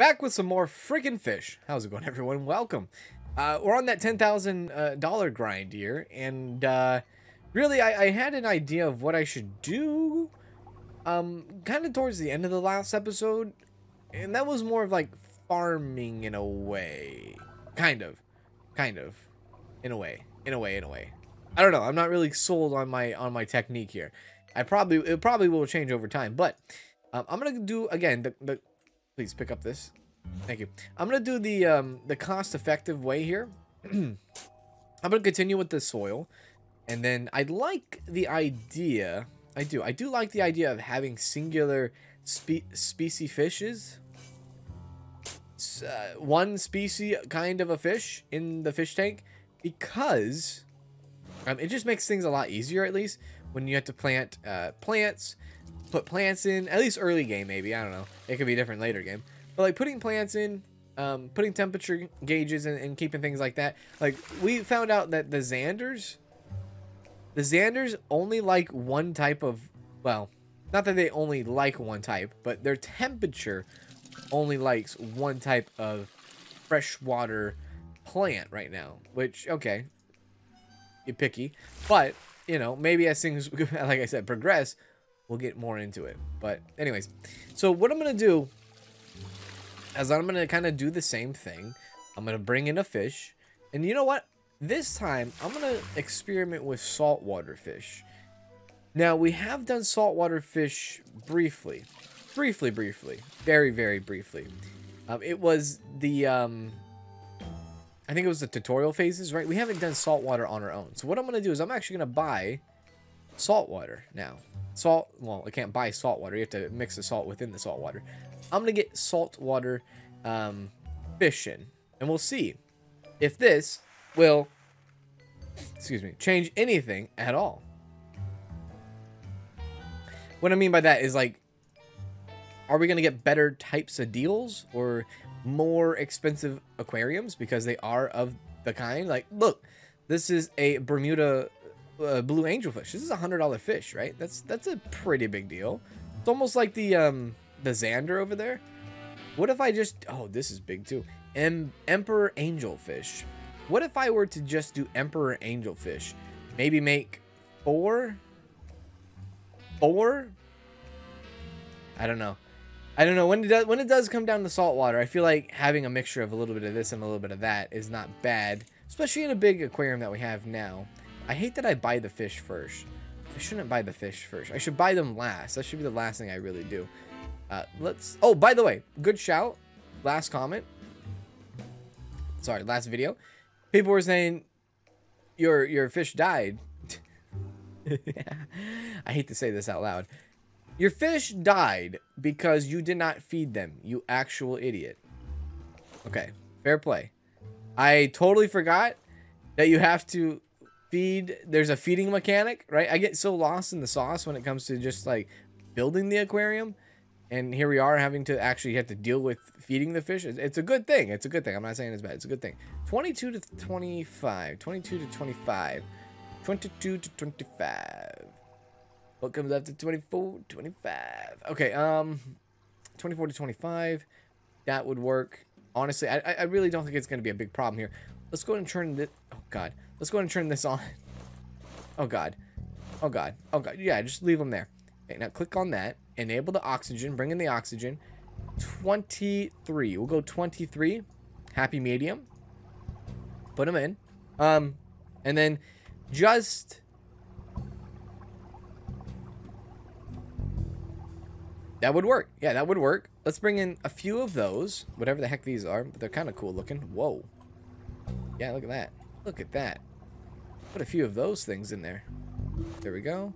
back with some more freaking fish. How's it going, everyone? Welcome. Uh, we're on that $10,000 uh, grind here, and uh, really, I, I had an idea of what I should do um, kind of towards the end of the last episode, and that was more of like farming in a way. Kind of. Kind of. In a way. In a way, in a way. I don't know. I'm not really sold on my on my technique here. I probably it probably will change over time, but um, I'm gonna do again. The, the please pick up this. Thank you. I'm gonna do the um, the cost effective way here. I'm gonna continue with the soil, and then I'd like the idea. I do. I do like the idea of having singular spe species fishes. Uh, one species kind of a fish in the fish tank because um, it just makes things a lot easier, at least, when you have to plant uh, plants, put plants in, at least early game, maybe. I don't know. It could be different later game. But, like, putting plants in, um, putting temperature gauges and, and keeping things like that. Like, we found out that the Xanders, the Xanders only like one type of, well, not that they only like one type, but their temperature only likes one type of freshwater plant right now. Which, okay, you're picky. But, you know, maybe as things, like I said, progress, we'll get more into it. But anyways, so what I'm going to do is I'm going to kind of do the same thing. I'm going to bring in a fish. And you know what? This time, I'm going to experiment with saltwater fish. Now, we have done saltwater fish briefly. Briefly, briefly. Very, very briefly. Um, it was the... Um, I think it was the tutorial phases, right? We haven't done saltwater on our own. So what I'm going to do is I'm actually going to buy saltwater now. Salt, well, I can't buy salt water. You have to mix the salt within the salt water. I'm going to get saltwater um, fish in. And we'll see if this will, excuse me, change anything at all. What I mean by that is like, are we going to get better types of deals or more expensive aquariums because they are of the kind. Like, look, this is a Bermuda uh, blue angelfish. This is a hundred dollar fish, right? That's that's a pretty big deal. It's almost like the um the Xander over there. What if I just oh this is big too. Em Emperor angelfish. What if I were to just do Emperor angelfish? Maybe make four, four. I don't know. I don't know when it does when it does come down to salt water. I feel like having a mixture of a little bit of this and a little bit of that is not bad, especially in a big aquarium that we have now. I hate that I buy the fish first. I shouldn't buy the fish first. I should buy them last. That should be the last thing I really do. Uh, let's. Oh, by the way, good shout. Last comment. Sorry, last video. People were saying your your fish died. I hate to say this out loud. Your fish died because you did not feed them, you actual idiot. Okay, fair play. I totally forgot that you have to feed. There's a feeding mechanic, right? I get so lost in the sauce when it comes to just like building the aquarium. And here we are having to actually have to deal with feeding the fish. It's a good thing. It's a good thing. I'm not saying it's bad. It's a good thing. 22 to 25. 22 to 25. 22 to 25. What comes after 24? 25. Okay, um, 24 to 25. That would work. Honestly, I, I really don't think it's going to be a big problem here. Let's go ahead and turn this. Oh, God. Let's go ahead and turn this on. Oh, God. Oh, God. Oh, God. Yeah, just leave them there. Okay, now click on that. Enable the oxygen. Bring in the oxygen. 23. We'll go 23. Happy medium. Put them in. Um, and then just That would work. Yeah, that would work. Let's bring in a few of those. Whatever the heck these are. But they're kind of cool looking. Whoa. Yeah, look at that. Look at that. Put a few of those things in there. There we go.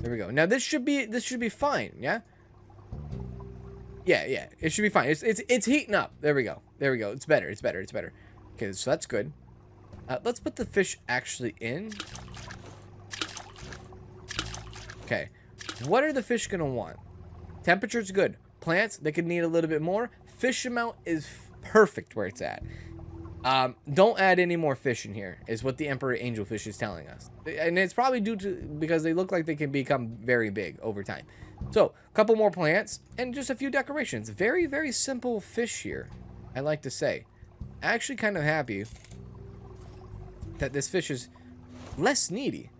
There we go. Now this should be this should be fine, yeah? Yeah, yeah. It should be fine. It's it's it's heating up. There we go. There we go. It's better. It's better. It's better. Okay, so that's good. Uh, let's put the fish actually in. Okay. What are the fish going to want? Temperature's good. Plants, they could need a little bit more. Fish amount is perfect where it's at. Um, don't add any more fish in here, is what the Emperor Angelfish is telling us. And it's probably due to, because they look like they can become very big over time. So, a couple more plants, and just a few decorations. Very, very simple fish here, I like to say. Actually kind of happy that this fish is less needy.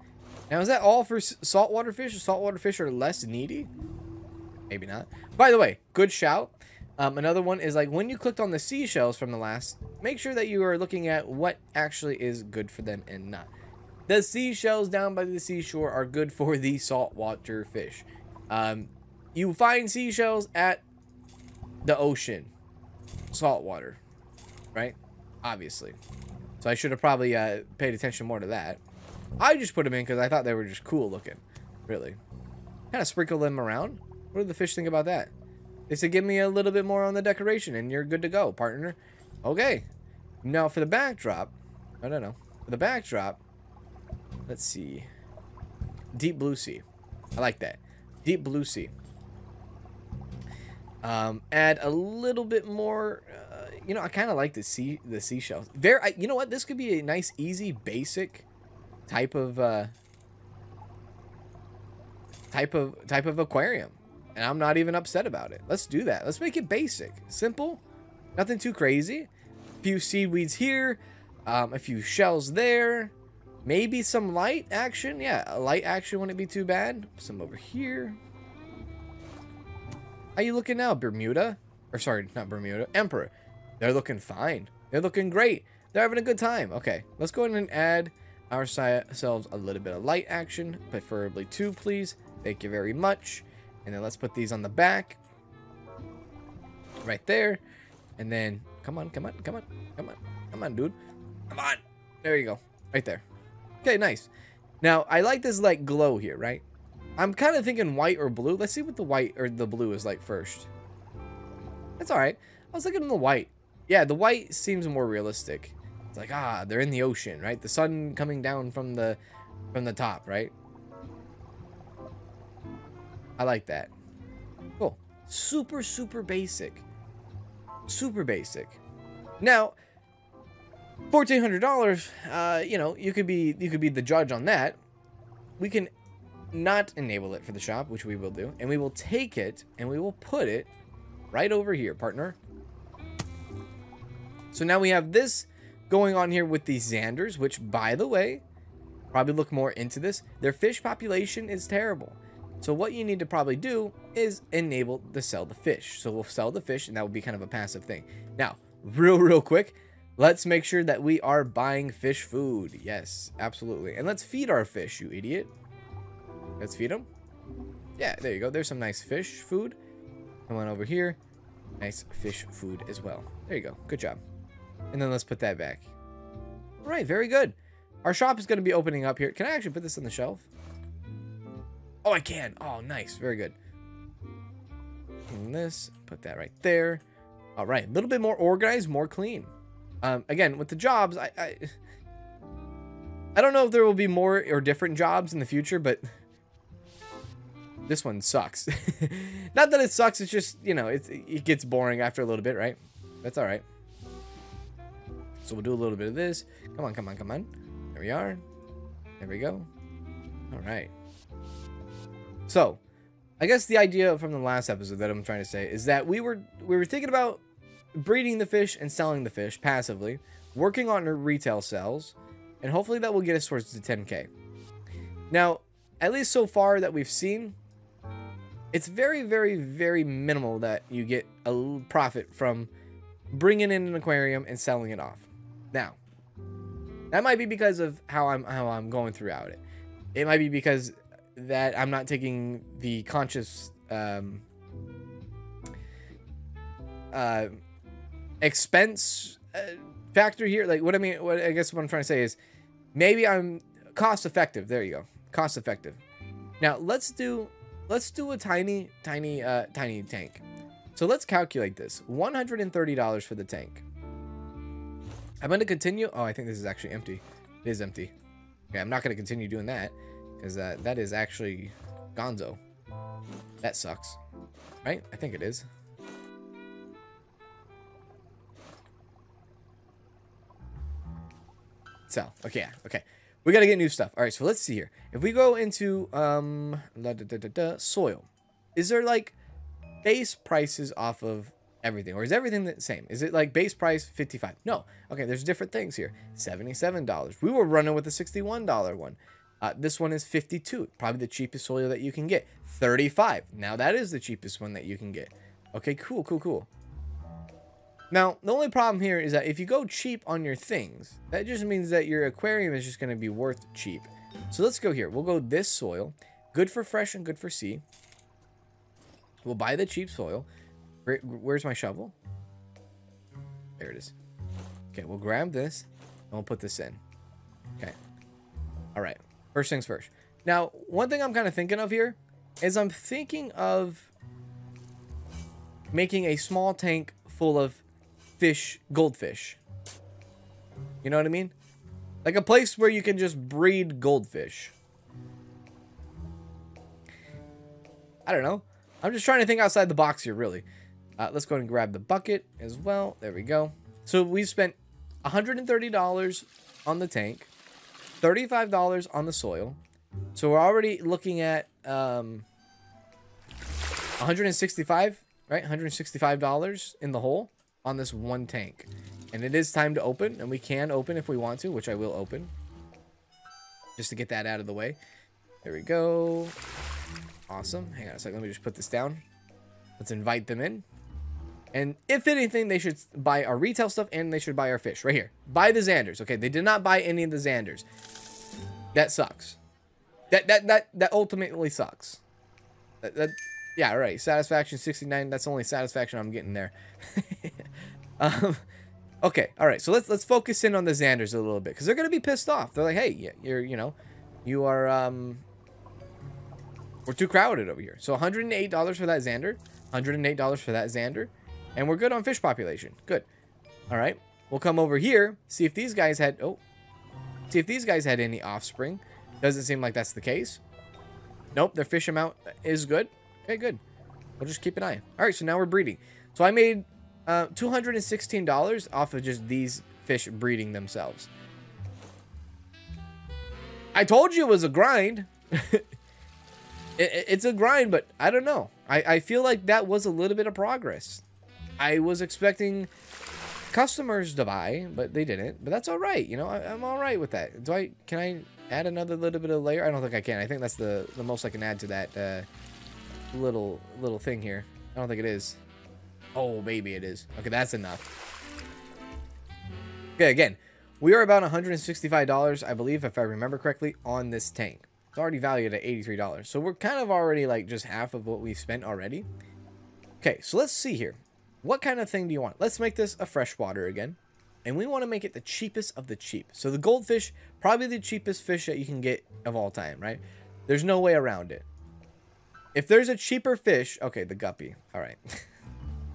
Now, is that all for saltwater fish? Saltwater fish are less needy? Maybe not. By the way, good shout. Um, another one is like when you clicked on the seashells from the last, make sure that you are looking at what actually is good for them and not. The seashells down by the seashore are good for the saltwater fish. Um, you find seashells at the ocean, saltwater, right? Obviously. So I should have probably uh, paid attention more to that. I just put them in because I thought they were just cool looking, really. Kind of sprinkle them around. What do the fish think about that? They said, give me a little bit more on the decoration and you're good to go, partner. Okay. Now for the backdrop. I don't know. For the backdrop, let's see. Deep blue sea. I like that. Deep blue sea. Um, add a little bit more. Uh, you know, I kind of like the sea the seashells. There, I, you know what? This could be a nice, easy, basic type of uh, type of type of aquarium. And I'm not even upset about it. Let's do that. Let's make it basic. Simple. Nothing too crazy. A few seaweeds here. Um, a few shells there. Maybe some light action. Yeah, a light action wouldn't be too bad. Some over here. How you looking now, Bermuda? Or sorry, not Bermuda. Emperor. They're looking fine. They're looking great. They're having a good time. Okay, let's go ahead and add ourselves a little bit of light action. Preferably two, please. Thank you very much. And then let's put these on the back. Right there. And then, come on, come on, come on, come on, come on, dude. Come on. There you go. Right there. Okay, nice. Now, I like this, like, glow here, right? I'm kind of thinking white or blue. Let's see what the white or the blue is like first. That's all right. I was looking at the white. Yeah, the white seems more realistic. It's like, ah, they're in the ocean, right? The sun coming down from the from the top, right? I like that. Cool. Super, super basic. Super basic. Now, fourteen hundred dollars. Uh, you know, you could be you could be the judge on that. We can not enable it for the shop, which we will do, and we will take it and we will put it right over here, partner. So now we have this going on here with the Xanders, which, by the way, probably look more into this. Their fish population is terrible. So what you need to probably do is enable the sell the fish. So we'll sell the fish and that will be kind of a passive thing. Now, real, real quick, let's make sure that we are buying fish food. Yes, absolutely. And let's feed our fish, you idiot. Let's feed them. Yeah, there you go. There's some nice fish food. Come on over here. Nice fish food as well. There you go. Good job. And then let's put that back. All right, very good. Our shop is going to be opening up here. Can I actually put this on the shelf? Oh, I can. Oh, nice. Very good. This, put that right there. All right, a little bit more organized, more clean. Um, again, with the jobs, I, I, I don't know if there will be more or different jobs in the future, but this one sucks. Not that it sucks, it's just, you know, it's, it gets boring after a little bit, right? That's all right. So we'll do a little bit of this. Come on, come on, come on. There we are. There we go. All right. So, I guess the idea from the last episode that I'm trying to say is that we were we were thinking about breeding the fish and selling the fish passively, working on retail sales, and hopefully that will get us towards the 10k. Now, at least so far that we've seen, it's very, very, very minimal that you get a profit from bringing in an aquarium and selling it off. Now, that might be because of how I'm how I'm going throughout it. It might be because that I'm not taking the conscious um, uh, expense uh, factor here. Like what I mean, what I guess what I'm trying to say is maybe I'm cost effective. There you go, cost effective. Now let's do let's do a tiny tiny uh, tiny tank. So let's calculate this. $130 for the tank. I'm going to continue. Oh, I think this is actually empty. It is empty. Okay, I'm not going to continue doing that. Because that that is actually gonzo. That sucks. Right? I think it is. So, Okay, okay. We got to get new stuff. All right, so let's see here. If we go into um da, da, da, soil, is there like base prices off of everything? Or is everything the same? Is it like base price 55? No. Okay, there's different things here. $77. We were running with a $61 one. Uh, this one is 52 probably the cheapest soil that you can get. 35 Now that is the cheapest one that you can get. Okay, cool, cool, cool. Now, the only problem here is that if you go cheap on your things, that just means that your aquarium is just going to be worth cheap. So let's go here. We'll go this soil. Good for fresh and good for sea. We'll buy the cheap soil. Where, where's my shovel? There it is. Okay, we'll grab this and we'll put this in. Okay. All right. First things first. Now, one thing I'm kind of thinking of here is I'm thinking of making a small tank full of fish, goldfish. You know what I mean? Like a place where you can just breed goldfish. I don't know. I'm just trying to think outside the box here, really. Uh, let's go and grab the bucket as well. There we go. So we spent $130 on the tank, $35 on the soil. So we're already looking at um, 165, right? $165 in the hole on this one tank. And it is time to open, and we can open if we want to, which I will open. Just to get that out of the way. There we go. Awesome. Hang on a second. Let me just put this down. Let's invite them in. And if anything, they should buy our retail stuff and they should buy our fish. Right here. Buy the Xanders. Okay, they did not buy any of the Xanders. That sucks. That that that that ultimately sucks. That, that yeah, right. Satisfaction 69. That's the only satisfaction I'm getting there. um, okay, all right. So let's let's focus in on the Xanders a little bit because they're gonna be pissed off. They're like, hey, you're you know, you are um we're too crowded over here. So $108 for that Xander. $108 for that Xander. And we're good on fish population. Good. All right. We'll come over here. See if these guys had... Oh. See if these guys had any offspring. Doesn't seem like that's the case. Nope. Their fish amount is good. Okay, good. We'll just keep an eye. All right. So now we're breeding. So I made uh, $216 off of just these fish breeding themselves. I told you it was a grind. it, it's a grind, but I don't know. I, I feel like that was a little bit of progress. I was expecting customers to buy, but they didn't. But that's all right. You know, I, am all right with that. Do I? Can I add another little bit of layer? I don't think I can. I think that's the the most I can add to that uh, little little thing here. I don't think it is. Oh, maybe it is. Okay, that's enough. Okay, again, we are about $165, I believe, if I remember correctly, on this tank. It's already valued at $83. So we're kind of already like just half of what we've spent already. Okay, so let's see here. What kind of thing do you want? Let's make this a freshwater again. And we want to make it the cheapest of the cheap. So the goldfish, probably the cheapest fish that you can get of all time, right? There's no way around it. If there's a cheaper fish, okay, the guppy. All right.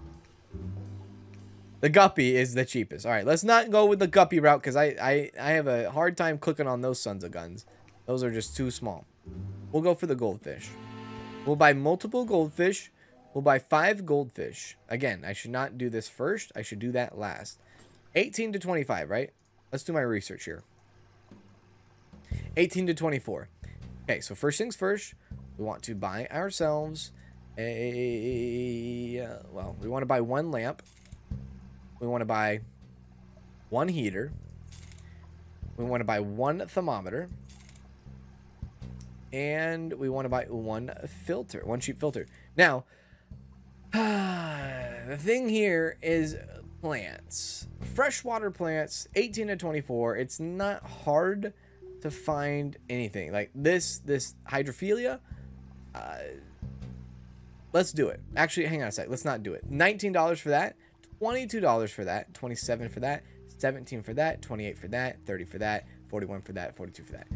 the guppy is the cheapest. All right, let's not go with the guppy route because I, I, I have a hard time clicking on those sons of guns. Those are just too small. We'll go for the goldfish. We'll buy multiple goldfish. We'll buy five goldfish. Again, I should not do this first. I should do that last. 18 to 25, right? Let's do my research here. 18 to 24. Okay, so first things first, we want to buy ourselves a, uh, well, we want to buy one lamp. We want to buy one heater. We want to buy one thermometer and we want to buy one filter, one cheap filter. Now, the thing here is plants. Freshwater plants, 18 to 24. It's not hard to find anything. Like this, this hydrophilia, uh, let's do it. Actually, hang on a sec. Let's not do it. $19 for that, $22 for that, 27 for that, 17 for that, 28 for that, 30 for that, 41 for that, 42 for that.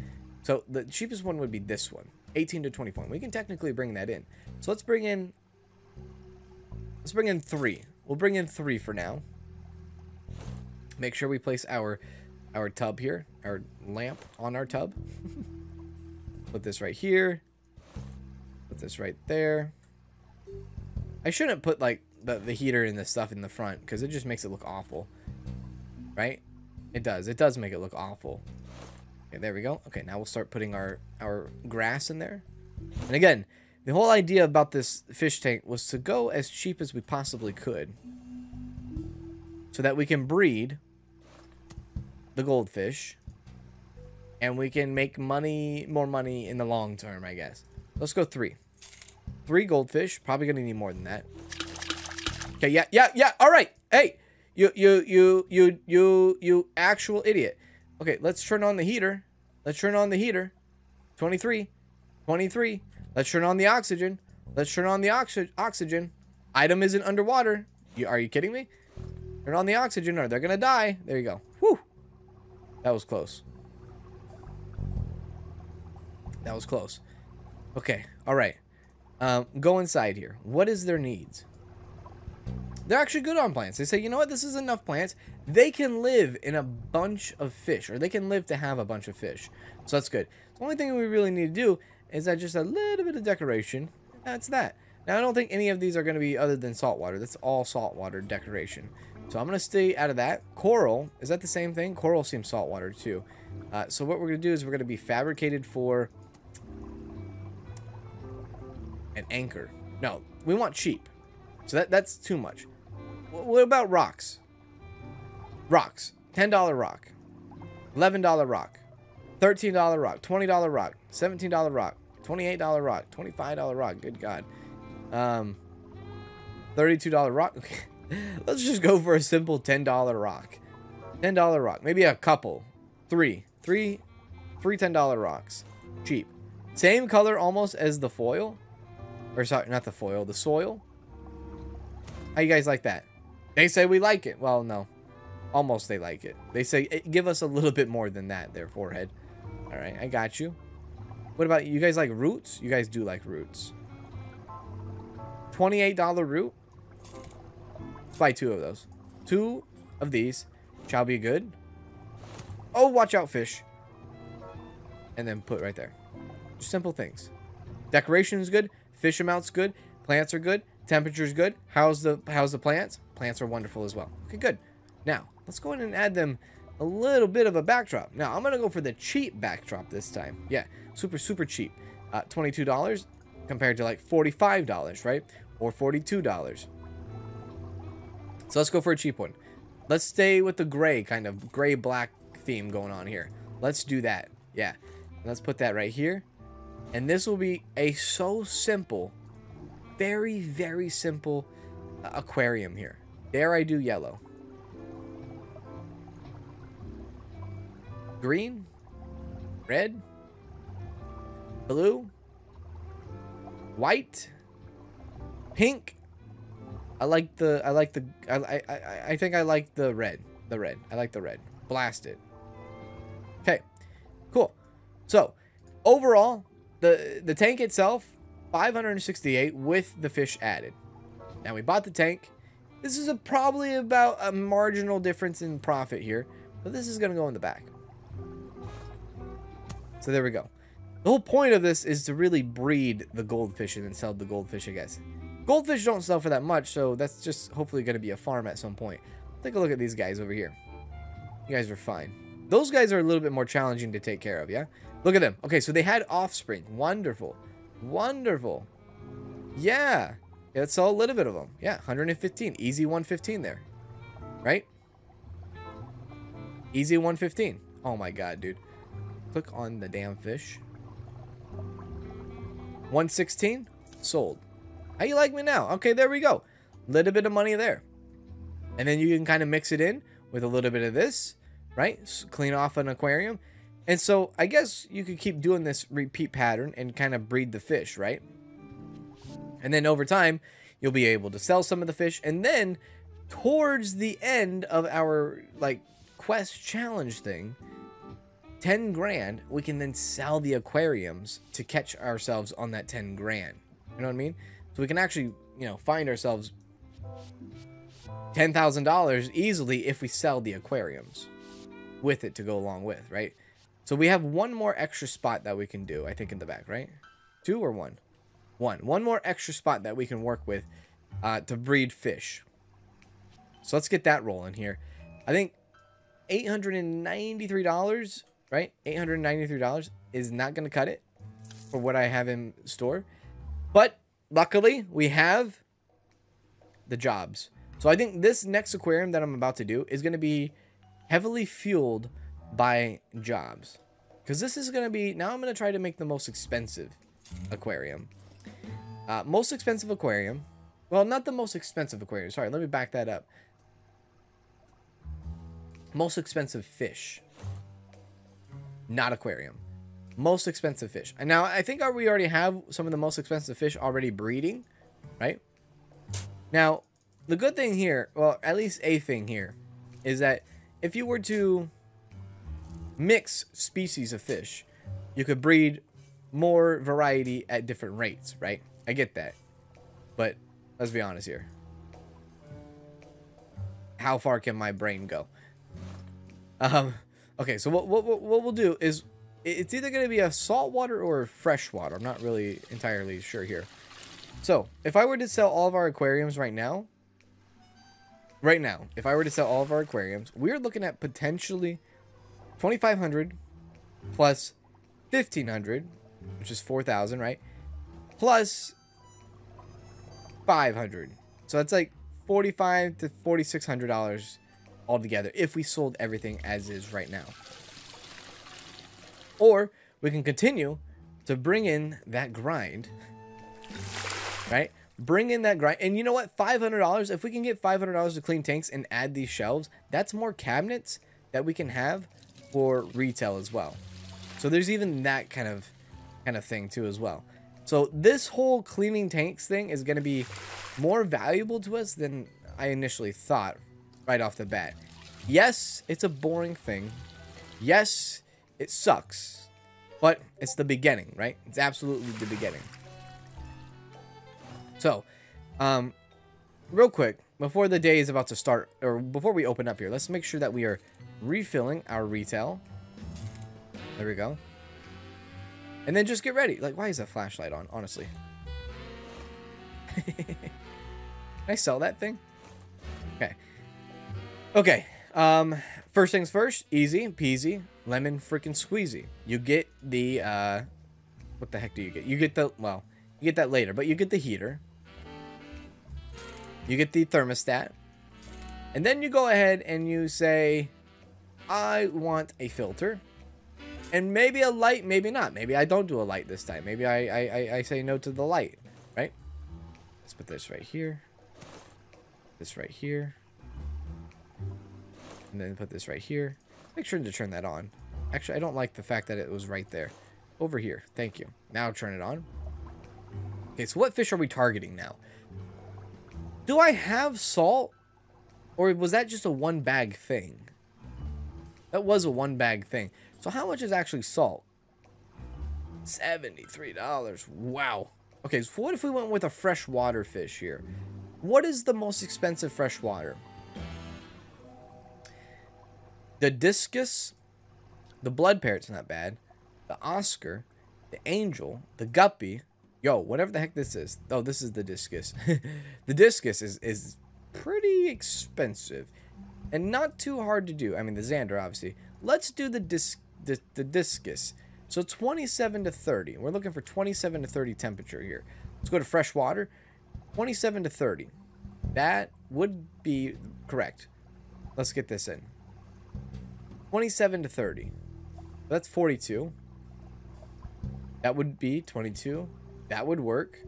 So the cheapest one would be this one, 18 to 24. We can technically bring that in. So let's bring in, let's bring in three. We'll bring in three for now. Make sure we place our, our tub here, our lamp on our tub. Put this right here. Put this right there. I shouldn't put like the, the heater and the stuff in the front because it just makes it look awful. Right? It does. It does make it look awful. Okay, there we go. Okay, now we'll start putting our, our grass in there. And again, the whole idea about this fish tank was to go as cheap as we possibly could. So that we can breed the goldfish. And we can make money, more money in the long term, I guess. Let's go three. Three goldfish. Probably going to need more than that. Okay, yeah, yeah, yeah. All right. Hey, you, you, you, you, you, you actual idiot. Okay, let's turn on the heater. Let's turn on the heater. 23. 23. Let's turn on the oxygen. Let's turn on the oxy oxygen. Item isn't underwater. You, are you kidding me? Turn on the oxygen or they're going to die. There you go. Whew. That was close. That was close. Okay. All right. Um, go inside here. What is their needs? They're actually good on plants. They say, you know what, this is enough plants. They can live in a bunch of fish, or they can live to have a bunch of fish. So that's good. The only thing we really need to do is that just a little bit of decoration. That's that. Now, I don't think any of these are going to be other than saltwater. That's all saltwater decoration. So I'm going to stay out of that. Coral, is that the same thing? Coral seems saltwater too. Uh, so what we're going to do is we're going to be fabricated for an anchor. No, we want cheap. So that that's too much. What about rocks? Rocks. $10 rock. $11 rock. $13 rock. $20 rock. $17 rock. $28 rock. $25 rock. Good God. Um, $32 rock. Let's just go for a simple $10 rock. $10 rock. Maybe a couple. Three. Three. Three $10 rocks. Cheap. Same color almost as the foil. Or sorry, not the foil. The soil. How you guys like that? They say we like it. Well, no. Almost they like it. They say, eh, give us a little bit more than that, their forehead. All right, I got you. What about you guys like roots? You guys do like roots. $28 root. Let's buy two of those. Two of these shall be good. Oh, watch out, fish. And then put right there. Just simple things. Decoration is good. Fish amount's good. Plants are good. Temperature's good. How's the how's the plants? Plants are wonderful as well. Okay, good. Now, let's go in and add them a little bit of a backdrop. Now, I'm going to go for the cheap backdrop this time. Yeah, super, super cheap. Uh, $22 compared to like $45, right? Or $42. So let's go for a cheap one. Let's stay with the gray, kind of gray-black theme going on here. Let's do that. Yeah. Let's put that right here. And this will be a so simple, very, very simple uh, aquarium here. There I do yellow. Green, red, blue, white, pink. I like the I like the I I I think I like the red. The red. I like the red. Blast it. Okay. Cool. So, overall, the the tank itself 568 with the fish added. Now we bought the tank. This is a, probably about a marginal difference in profit here, but this is going to go in the back. So there we go. The whole point of this is to really breed the goldfish and then sell the goldfish, I guess. Goldfish don't sell for that much, so that's just hopefully going to be a farm at some point. Take a look at these guys over here. You guys are fine. Those guys are a little bit more challenging to take care of, yeah? Look at them. Okay, so they had offspring. Wonderful. Wonderful. Yeah. Let's sell a little bit of them. Yeah, 115. Easy 115 there. Right? Easy 115. Oh my god, dude. Click on the damn fish. 116 sold. How you like me now? Okay, there we go. Little bit of money there. And then you can kind of mix it in with a little bit of this, right? clean off an aquarium. And so I guess you could keep doing this repeat pattern and kind of breed the fish, right? And then over time, you'll be able to sell some of the fish. And then towards the end of our like quest challenge thing, 10 grand, we can then sell the aquariums to catch ourselves on that 10 grand. You know what I mean? So we can actually, you know, find ourselves $10,000 easily if we sell the aquariums with it to go along with, right? So we have one more extra spot that we can do, I think, in the back, right? Two or one? One. One more extra spot that we can work with uh, to breed fish. So let's get that rolling here. I think $893, right? $893 is not going to cut it for what I have in store. But luckily, we have the jobs. So I think this next aquarium that I'm about to do is going to be heavily fueled by jobs. Because this is going to be... Now I'm going to try to make the most expensive aquarium. Uh, most expensive aquarium. Well, not the most expensive aquarium. Sorry, let me back that up. Most expensive fish. Not aquarium. Most expensive fish. And now, I think we already have some of the most expensive fish already breeding. Right? Now, the good thing here, well, at least a thing here, is that if you were to mix species of fish, you could breed more variety at different rates, right? I get that. But let's be honest here. How far can my brain go? Um, okay, so what, what, what we'll do is it's either going to be a saltwater or freshwater. I'm not really entirely sure here. So, if I were to sell all of our aquariums right now, right now, if I were to sell all of our aquariums, we're looking at potentially 2500 plus 1500, which is 4000, right? Plus 500. So that's like 45 to 4600 dollars altogether if we sold everything as is right now. Or we can continue to bring in that grind, right? Bring in that grind. And you know what? $500, if we can get $500 to clean tanks and add these shelves, that's more cabinets that we can have for retail as well. So there's even that kind of kind of thing too as well. So this whole cleaning tanks thing is going to be more valuable to us than I initially thought right off the bat. Yes, it's a boring thing. Yes, it sucks. But it's the beginning, right? It's absolutely the beginning. So, um, real quick, before the day is about to start, or before we open up here, let's make sure that we are refilling our retail. There we go. And then just get ready. Like, why is that flashlight on, honestly? Can I sell that thing? Okay. Okay. Um, first things first, easy peasy, lemon freaking squeezy. You get the, uh, what the heck do you get? You get the, well, you get that later, but you get the heater. You get the thermostat. And then you go ahead and you say, I want a filter. And maybe a light, maybe not. Maybe I don't do a light this time. Maybe I, I, I say no to the light, right? Let's put this right here. This right here. And then put this right here. Make sure to turn that on. Actually, I don't like the fact that it was right there. Over here. Thank you. Now turn it on. Okay, so what fish are we targeting now? Do I have salt? Or was that just a one bag thing? That was a one bag thing. So how much is actually salt? $73. Wow. Okay, so what if we went with a freshwater fish here? What is the most expensive freshwater? The discus, the blood parrot's not bad. The Oscar, the angel, the guppy, yo, whatever the heck this is. Oh, this is the discus. the discus is, is pretty expensive and not too hard to do. I mean, the Zander, obviously. Let's do the, dis the, the discus. So 27 to 30. We're looking for 27 to 30 temperature here. Let's go to fresh water. 27 to 30. That would be correct. Let's get this in. 27 to 30. That's 42. That would be 22. That would work.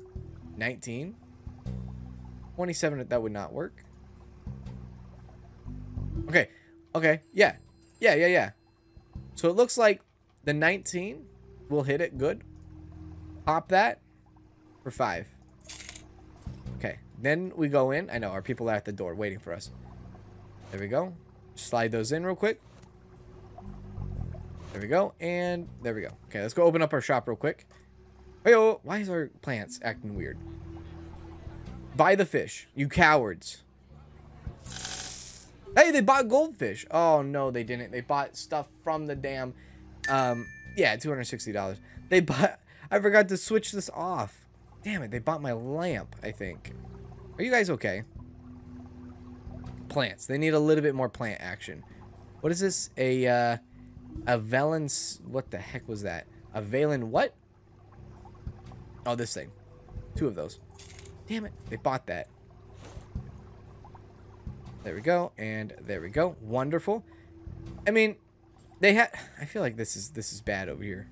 19. 27, that would not work. Okay. Okay. Yeah. Yeah, yeah, yeah. So it looks like the 19 will hit it good. Pop that for 5. Okay. Then we go in. I know, our people are at the door waiting for us. There we go. Slide those in real quick. There we go. And there we go. Okay, let's go open up our shop real quick. Hey, oh, why is our plants acting weird? Buy the fish, you cowards. Hey, they bought goldfish. Oh, no, they didn't. They bought stuff from the damn... Um, yeah, $260. They bought... I forgot to switch this off. Damn it, they bought my lamp, I think. Are you guys okay? Plants. They need a little bit more plant action. What is this? A, uh, a Valence, what the heck was that? A Valen what? Oh, this thing. Two of those. Damn it, they bought that. There we go, and there we go. Wonderful. I mean, they had... I feel like this is this is bad over here.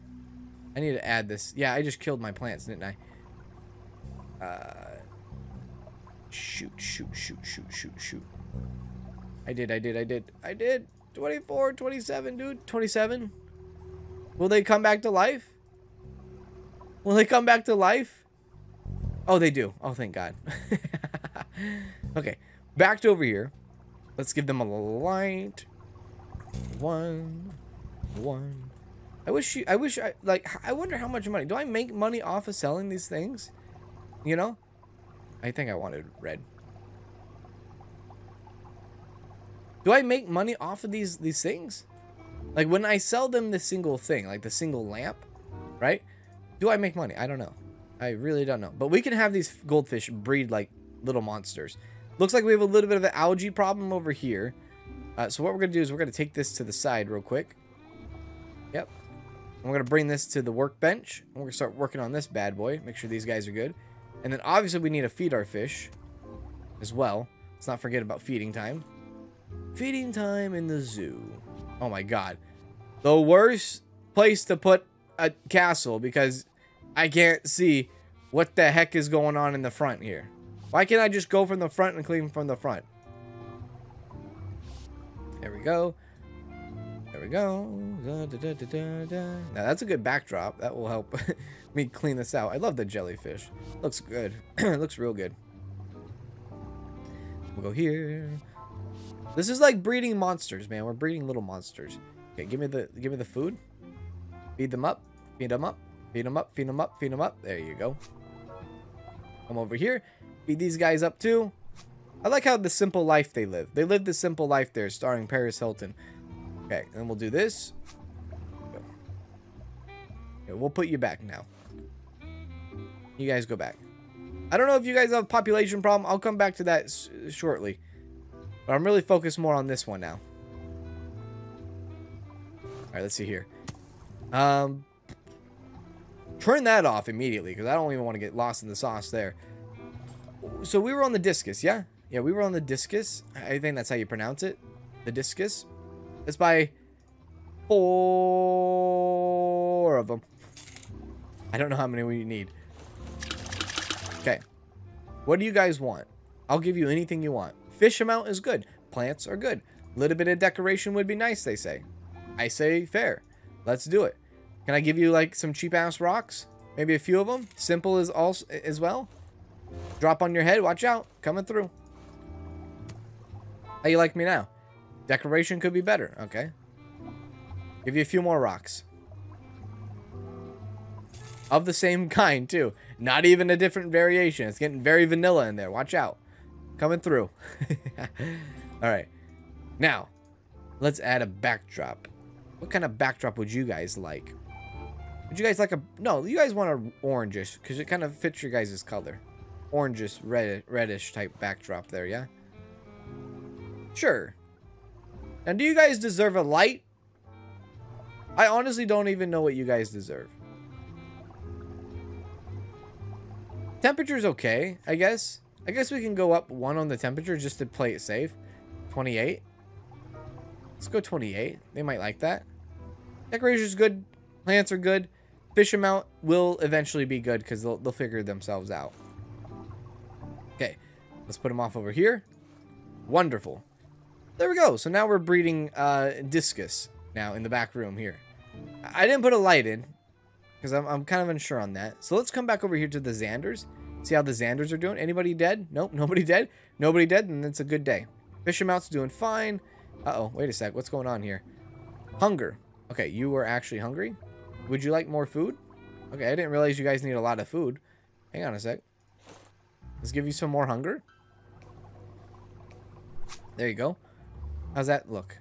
I need to add this. Yeah, I just killed my plants, didn't I? Uh, shoot, shoot, shoot, shoot, shoot, shoot. I did, I did, I did, I did. 24, 27, dude. 27. Will they come back to life? Will they come back to life? Oh, they do. Oh, thank God. okay, back to over here. Let's give them a light. One, one. I wish you, I wish I, like, I wonder how much money. Do I make money off of selling these things? You know? I think I wanted red. Do I make money off of these, these things? Like, when I sell them the single thing, like the single lamp, right? Do I make money? I don't know. I really don't know. But we can have these goldfish breed like little monsters. Looks like we have a little bit of an algae problem over here. Uh, so what we're going to do is we're going to take this to the side real quick. Yep. And we're going to bring this to the workbench. And we're going to start working on this bad boy. Make sure these guys are good. And then obviously we need to feed our fish as well. Let's not forget about feeding time. Feeding time in the zoo. Oh my god. The worst place to put a castle because I can't see what the heck is going on in the front here. Why can't I just go from the front and clean from the front? There we go. There we go. Da, da, da, now that's a good backdrop. That will help me clean this out. I love the jellyfish. Looks good. Looks real good. We'll go here. This is like breeding monsters, man. We're breeding little monsters. Okay, give me the give me the food. Feed them up. Feed them up. Feed them up. Feed them up. Feed them up. There you go. Come over here. Feed these guys up too. I like how the simple life they live. They live the simple life there, starring Paris Hilton. Okay, and we'll do this. Okay, we'll put you back now. You guys go back. I don't know if you guys have a population problem. I'll come back to that shortly. But I'm really focused more on this one now. Alright, let's see here. Um, turn that off immediately, because I don't even want to get lost in the sauce there. So we were on the discus, yeah? Yeah, we were on the discus. I think that's how you pronounce it. The discus. It's by four of them. I don't know how many we need. Okay. What do you guys want? I'll give you anything you want. Fish amount is good. Plants are good. Little bit of decoration would be nice, they say. I say fair. Let's do it. Can I give you like some cheap ass rocks? Maybe a few of them? Simple as also as well? Drop on your head. Watch out. Coming through. How you like me now? Decoration could be better. Okay. Give you a few more rocks. Of the same kind, too. Not even a different variation. It's getting very vanilla in there. Watch out. Coming through. Alright. Now, let's add a backdrop. What kind of backdrop would you guys like? Would you guys like a... No, you guys want a orangish, because it kind of fits your guys' color. Orangish, red, reddish type backdrop there, yeah? Sure. And do you guys deserve a light? I honestly don't even know what you guys deserve. Temperature's okay, I guess. I guess we can go up one on the temperature just to play it safe. 28. Let's go 28. They might like that. Decoration's good. Plants are good. Fish amount will eventually be good because they'll, they'll figure themselves out. Okay. Let's put them off over here. Wonderful. There we go. So now we're breeding uh, discus now in the back room here. I didn't put a light in because I'm, I'm kind of unsure on that. So let's come back over here to the Xanders. See how the Xanders are doing. Anybody dead? Nope, nobody dead. Nobody dead, and it's a good day. Fish amount's doing fine. Uh-oh, wait a sec. What's going on here? Hunger. Okay, you were actually hungry? Would you like more food? Okay, I didn't realize you guys need a lot of food. Hang on a sec. Let's give you some more hunger. There you go. How's that look?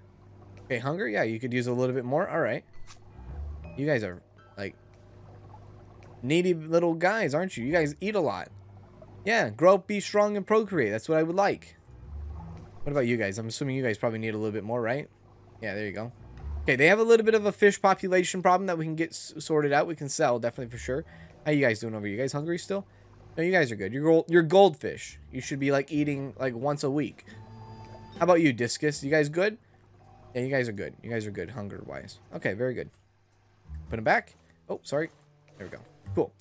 Okay, hunger? Yeah, you could use a little bit more. All right. You guys are, like, needy little guys, aren't you? You guys eat a lot. Yeah, grow up, be strong, and procreate. That's what I would like. What about you guys? I'm assuming you guys probably need a little bit more, right? Yeah, there you go. Okay, they have a little bit of a fish population problem that we can get sorted out. We can sell, definitely for sure. How you guys doing over here? You guys hungry still? No, you guys are good. You're, gold, you're goldfish. You should be, like, eating, like, once a week. How about you, Discus? You guys good? Yeah, you guys are good. You guys are good, hunger-wise. Okay, very good. Put them back. Oh, sorry. There we go. Cool.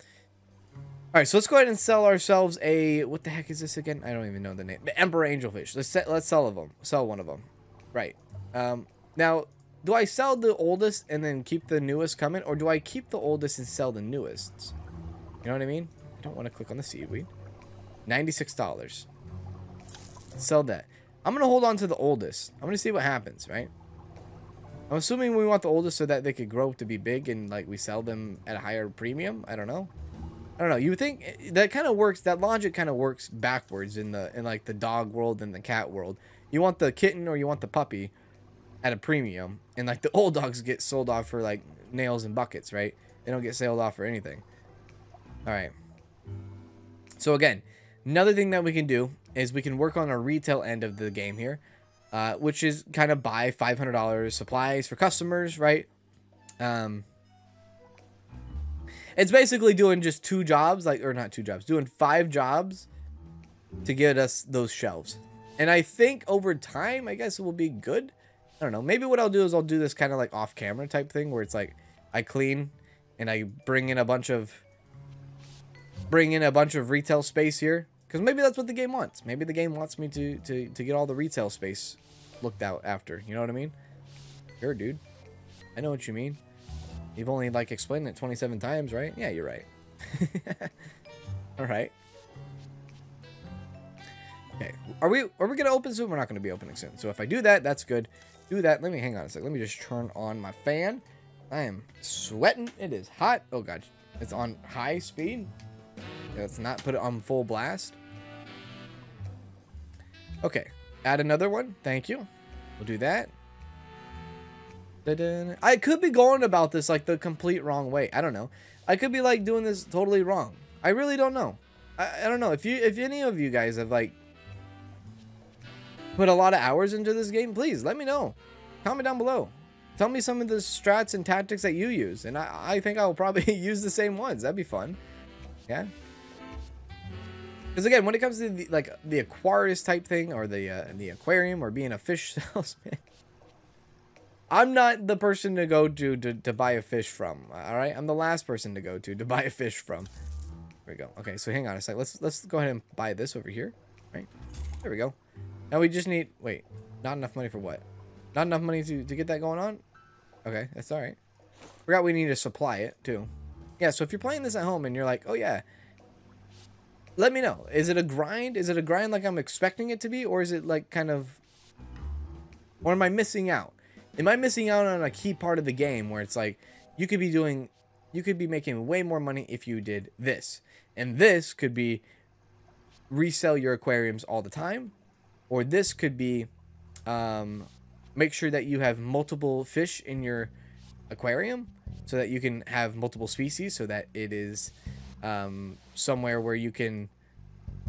All right, so let's go ahead and sell ourselves a what the heck is this again? I don't even know the name. The Emperor Angelfish. Let's let's sell of them. Sell one of them. Right. Um, now, do I sell the oldest and then keep the newest coming, or do I keep the oldest and sell the newest? You know what I mean? I don't want to click on the seaweed. Ninety-six dollars. Sell that. I'm gonna hold on to the oldest. I'm gonna see what happens, right? I'm assuming we want the oldest so that they could grow up to be big and like we sell them at a higher premium. I don't know. I don't know. You think eh, that kind of works? That logic kind of works backwards in the in like the dog world and the cat world. You want the kitten or you want the puppy at a premium, and like the old dogs get sold off for like nails and buckets, right? They don't get sold off for anything. All right. So again, another thing that we can do is we can work on our retail end of the game here, uh, which is kind of buy $500 supplies for customers, right? Um, it's basically doing just two jobs, like, or not two jobs, doing five jobs to get us those shelves. And I think over time, I guess it will be good. I don't know. Maybe what I'll do is I'll do this kind of like off camera type thing where it's like I clean and I bring in a bunch of bring in a bunch of retail space here because maybe that's what the game wants. Maybe the game wants me to, to, to get all the retail space looked out after. You know what I mean? Sure, dude. I know what you mean. You've only, like, explained it 27 times, right? Yeah, you're right. Alright. Okay. Are we are we going to open soon? We're not going to be opening soon. So if I do that, that's good. Do that. Let me, hang on a sec. Let me just turn on my fan. I am sweating. It is hot. Oh, God. It's on high speed. Let's not put it on full blast. Okay. Add another one. Thank you. We'll do that. I could be going about this like the complete wrong way. I don't know. I could be like doing this totally wrong. I really don't know. I, I don't know. If you if any of you guys have like put a lot of hours into this game, please let me know. Comment down below. Tell me some of the strats and tactics that you use. And I, I think I will probably use the same ones. That'd be fun. Yeah. Because again, when it comes to the, like the Aquarist type thing or the uh, the aquarium or being a fish salesman, I'm not the person to go to, to to buy a fish from. All right, I'm the last person to go to to buy a fish from. There we go. Okay, so hang on a sec. Let's let's go ahead and buy this over here. Right. There we go. Now we just need wait, not enough money for what? Not enough money to to get that going on. Okay, that's all right. Forgot we need to supply it too. Yeah. So if you're playing this at home and you're like, oh yeah let me know. Is it a grind? Is it a grind like I'm expecting it to be? Or is it like kind of... Or am I missing out? Am I missing out on a key part of the game where it's like, you could be doing... You could be making way more money if you did this. And this could be resell your aquariums all the time. Or this could be um, make sure that you have multiple fish in your aquarium so that you can have multiple species so that it is um, somewhere where you can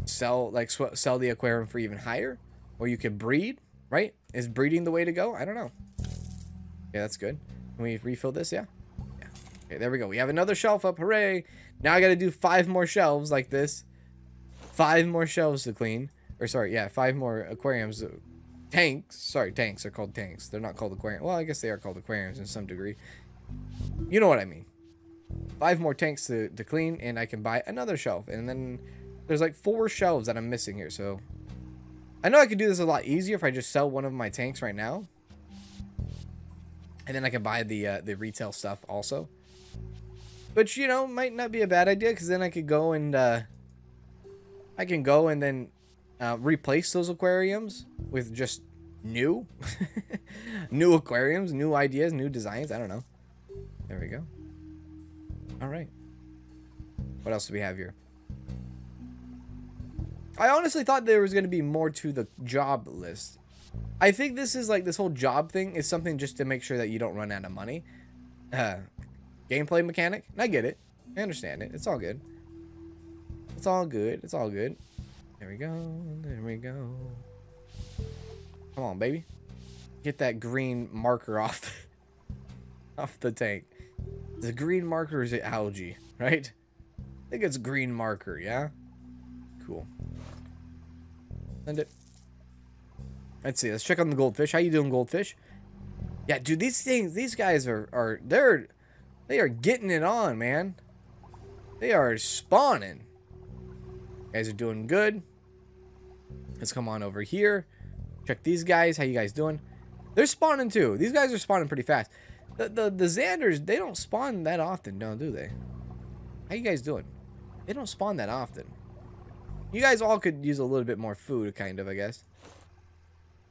sell like sell the aquarium for even higher, or you could breed. Right? Is breeding the way to go? I don't know. Yeah, that's good. Can we refill this? Yeah. Yeah. Okay, there we go. We have another shelf up. Hooray! Now I got to do five more shelves like this. Five more shelves to clean. Or sorry, yeah, five more aquariums. Tanks. Sorry, tanks are called tanks. They're not called aquariums. Well, I guess they are called aquariums in some degree. You know what I mean five more tanks to, to clean, and I can buy another shelf. And then there's like four shelves that I'm missing here, so... I know I could do this a lot easier if I just sell one of my tanks right now. And then I can buy the, uh, the retail stuff also. But, you know, might not be a bad idea, because then I could go and, uh... I can go and then uh, replace those aquariums with just new. new aquariums, new ideas, new designs. I don't know. There we go. All right. What else do we have here? I honestly thought there was going to be more to the job list. I think this is like this whole job thing is something just to make sure that you don't run out of money. Uh, gameplay mechanic. I get it. I understand it. It's all good. It's all good. It's all good. There we go. There we go. Come on, baby. get that green marker off off the tank. The green marker is it algae, right? I think it's green marker, yeah? Cool. Send it. Let's see. Let's check on the goldfish. How you doing, goldfish? Yeah, dude, these things, these guys are, are, they're, they are getting it on, man. They are spawning. You guys are doing good. Let's come on over here. Check these guys. How you guys doing? They're spawning too. These guys are spawning pretty fast. The, the, the Xanders, they don't spawn that often, no, do they? How you guys doing? They don't spawn that often. You guys all could use a little bit more food, kind of, I guess.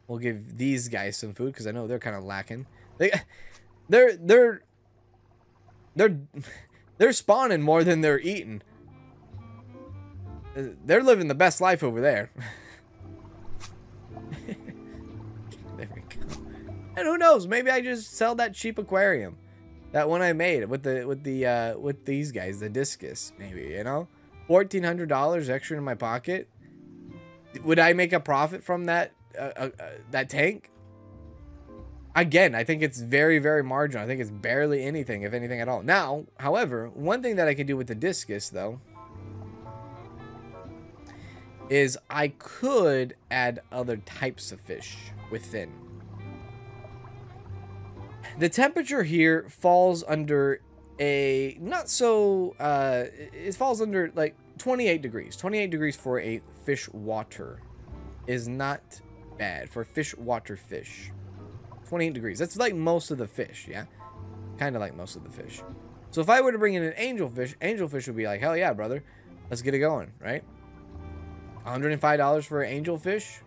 We'll give these guys some food, because I know they're kind of lacking. They, they're, they're, they're, they're spawning more than they're eating. Uh, they're living the best life over there. And who knows? Maybe I just sell that cheap aquarium, that one I made with the with the uh, with these guys, the discus. Maybe you know, fourteen hundred dollars extra in my pocket. Would I make a profit from that uh, uh, that tank? Again, I think it's very very marginal. I think it's barely anything, if anything at all. Now, however, one thing that I could do with the discus though is I could add other types of fish within. The temperature here falls under a not so uh it falls under like 28 degrees. 28 degrees for a fish water is not bad for fish water fish. 28 degrees. That's like most of the fish yeah? Kind of like most of the fish. So if i were to bring in an angelfish angelfish would be like hell yeah brother. Let's get it going right? 105 dollars for an angelfish?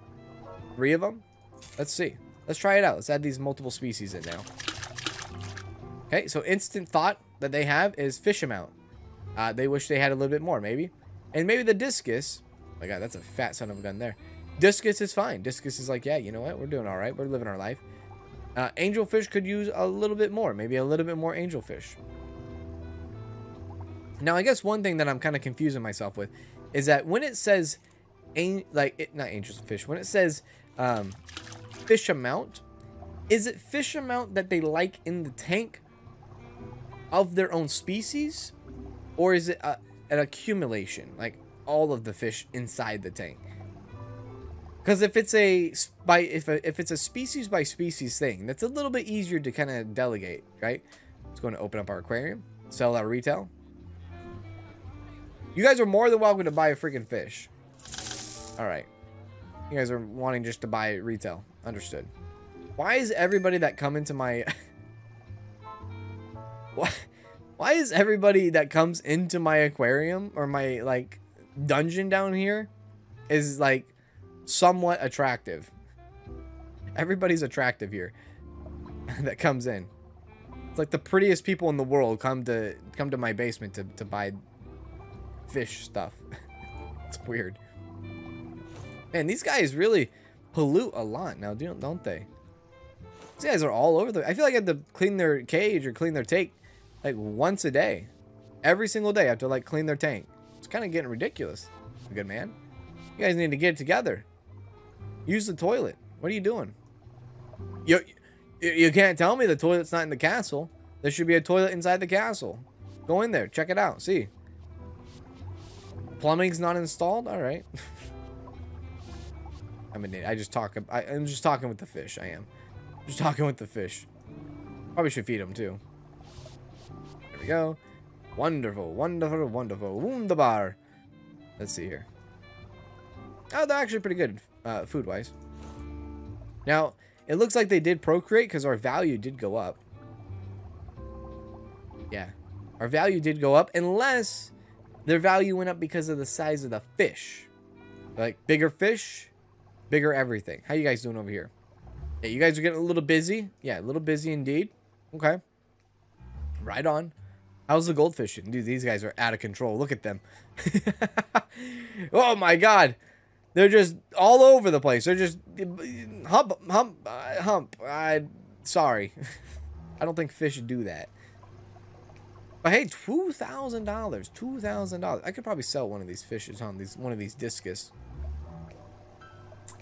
Three of them let's see. Let's try it out. Let's add these multiple species in now Okay, so instant thought that they have is fish amount. Uh, they wish they had a little bit more, maybe. And maybe the discus. Oh my god, that's a fat son of a gun there. Discus is fine. Discus is like, yeah, you know what? We're doing all right. We're living our life. Uh, angelfish could use a little bit more. Maybe a little bit more angelfish. Now, I guess one thing that I'm kind of confusing myself with is that when it says, like, it, not angelfish, when it says um, fish amount, is it fish amount that they like in the tank of their own species? Or is it a, an accumulation? Like all of the fish inside the tank? Because if it's a by if a, if it's a species by species thing, that's a little bit easier to kind of delegate, right? It's going to open up our aquarium, sell our retail. You guys are more than welcome to buy a freaking fish. All right, you guys are wanting just to buy retail. Understood. Why is everybody that come into my why, why is everybody that comes into my aquarium or my, like, dungeon down here is, like, somewhat attractive? Everybody's attractive here that comes in. It's like the prettiest people in the world come to come to my basement to, to buy fish stuff. it's weird. Man, these guys really pollute a lot now, don't they? These guys are all over the... I feel like I have to clean their cage or clean their tank like once a day. Every single day I have to like clean their tank. It's kind of getting ridiculous. Good man. You guys need to get it together. Use the toilet. What are you doing? You, you can't tell me the toilet's not in the castle. There should be a toilet inside the castle. Go in there. Check it out. See. Plumbing's not installed? All right. I mean, I just talk. I, I'm just talking with the fish. I am. Just talking with the fish. Probably should feed them too we go. Wonderful, wonderful, wonderful. Wunderbar. Let's see here. Oh, they're actually pretty good uh, food-wise. Now, it looks like they did procreate because our value did go up. Yeah. Our value did go up unless their value went up because of the size of the fish. Like, bigger fish, bigger everything. How you guys doing over here? Yeah, you guys are getting a little busy. Yeah, a little busy indeed. Okay. Right on. How's the goldfish? Dude, these guys are out of control. Look at them. oh my god. They're just all over the place. They're just hump, hump, uh, hump. I, sorry. I don't think fish do that. But hey, two thousand dollars, two thousand dollars. I could probably sell one of these fishes on these one of these discus.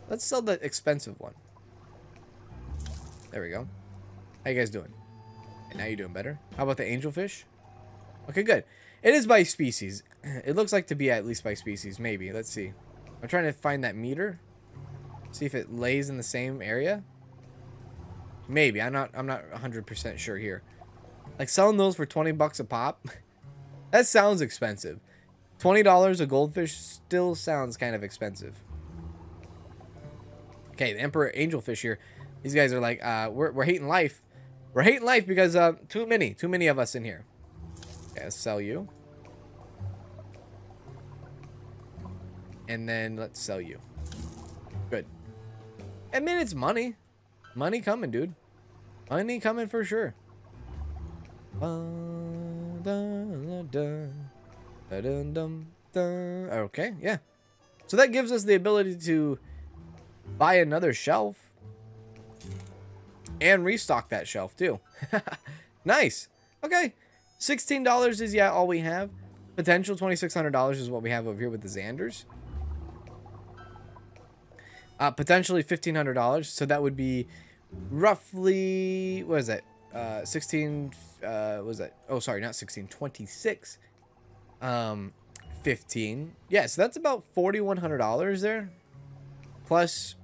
Let's sell the expensive one. There we go. How you guys doing? And now you're doing better. How about the angelfish? Okay, good. It is by species. It looks like to be at least by species. Maybe. Let's see. I'm trying to find that meter. See if it lays in the same area. Maybe. I'm not I'm not 100% sure here. Like selling those for 20 bucks a pop. that sounds expensive. $20 a goldfish still sounds kind of expensive. Okay, the Emperor Angelfish here. These guys are like, uh, we're, we're hating life. We're hating life because uh, too many. Too many of us in here. Let's sell you. And then let's sell you. Good. I mean, it's money. Money coming, dude. Money coming for sure. Okay, yeah. So that gives us the ability to buy another shelf and restock that shelf too. nice. Okay. $16 is yeah all we have. Potential $2,600 is what we have over here with the Xanders. Uh, potentially $1,500. So that would be roughly, what is that? Uh, 16, uh, was that? Oh, sorry, not 16, 26. Um, 15. Yeah, so that's about $4,100 there. Plus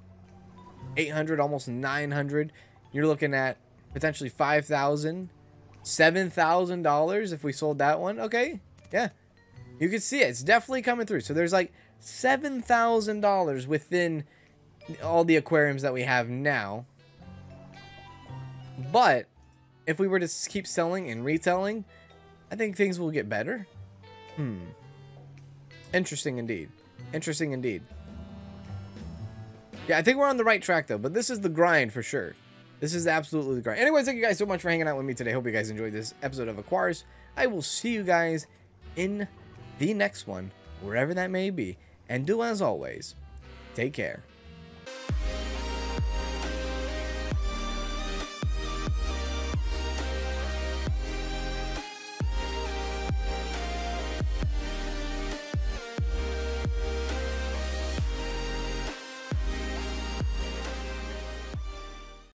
800, almost 900. You're looking at potentially 5,000, $7,000 if we sold that one. Okay, yeah. You can see it. It's definitely coming through. So there's like $7,000 within all the aquariums that we have now. But if we were to keep selling and retelling, I think things will get better. Hmm. Interesting indeed. Interesting indeed. Yeah, I think we're on the right track though, but this is the grind for sure. This is absolutely grind. Anyways, thank you guys so much for hanging out with me today. Hope you guys enjoyed this episode of Aquarist. I will see you guys in the next one, wherever that may be. And do as always, take care.